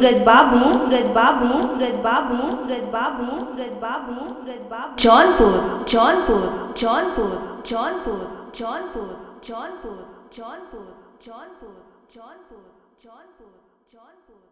सूरज बाबू सूरज बाबू सूरज बाबू सूरज बाबू सूरज बाबू सूरज बाबू Jaunpur Jaunpur Jaunpur Jaunpur Jaunpur Jaunpur Jaunpur Jaunpur Jaunpur Jaunpur Jaunpur